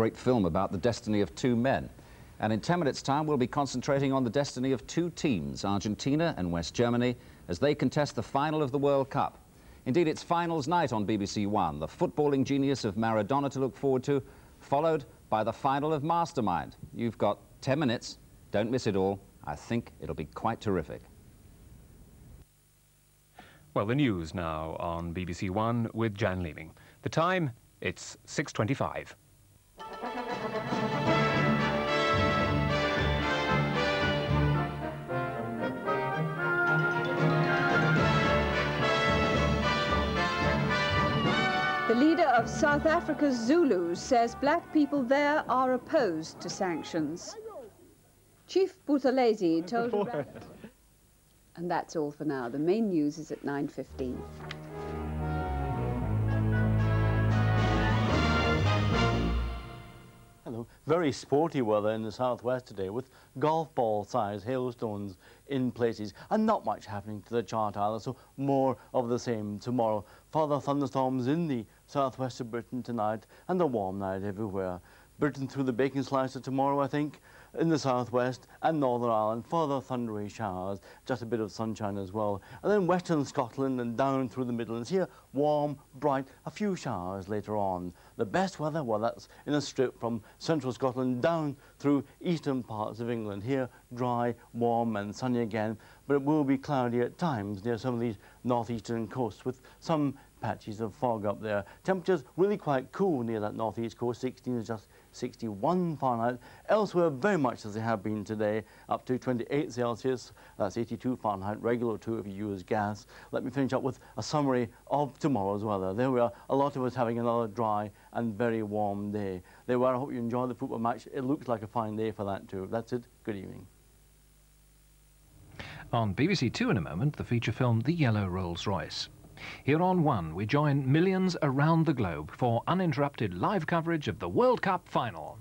great film about the destiny of two men. And in 10 minutes' time, we'll be concentrating on the destiny of two teams, Argentina and West Germany, as they contest the final of the World Cup. Indeed, it's finals night on BBC One, the footballing genius of Maradona to look forward to, followed by the final of Mastermind. You've got 10 minutes. Don't miss it all. I think it'll be quite terrific. Well, the news now on BBC One with Jan Leeming. The time, it's 6.25. of South Africa's Zulus says black people there are opposed to sanctions. Chief Buthelezi told... and that's all for now. The main news is at 9.15. Very sporty weather in the southwest today with golf ball size hailstones in places and not much happening to the chart either, so more of the same tomorrow. Further thunderstorms in the southwest of Britain tonight and a warm night everywhere. Britain through the baking slicer tomorrow, I think in the southwest and Northern Ireland, further thundery showers, just a bit of sunshine as well. And then western Scotland and down through the Midlands here, warm, bright, a few showers later on. The best weather, well, that's in a strip from central Scotland down through eastern parts of England. Here, dry, warm and sunny again, but it will be cloudy at times near some of these northeastern coasts with some patches of fog up there. Temperatures really quite cool near that northeast coast. 16 is just 61 Fahrenheit. Elsewhere, very much as they have been today, up to 28 Celsius. That's 82 Fahrenheit, regular too if you use gas. Let me finish up with a summary of tomorrow's weather. There we are, a lot of us having another dry and very warm day. There we are, I hope you enjoy the football match. It looks like a fine day for that too. That's it. Good evening. On BBC Two in a moment, the feature film The Yellow Rolls Royce. Here on One, we join millions around the globe for uninterrupted live coverage of the World Cup final.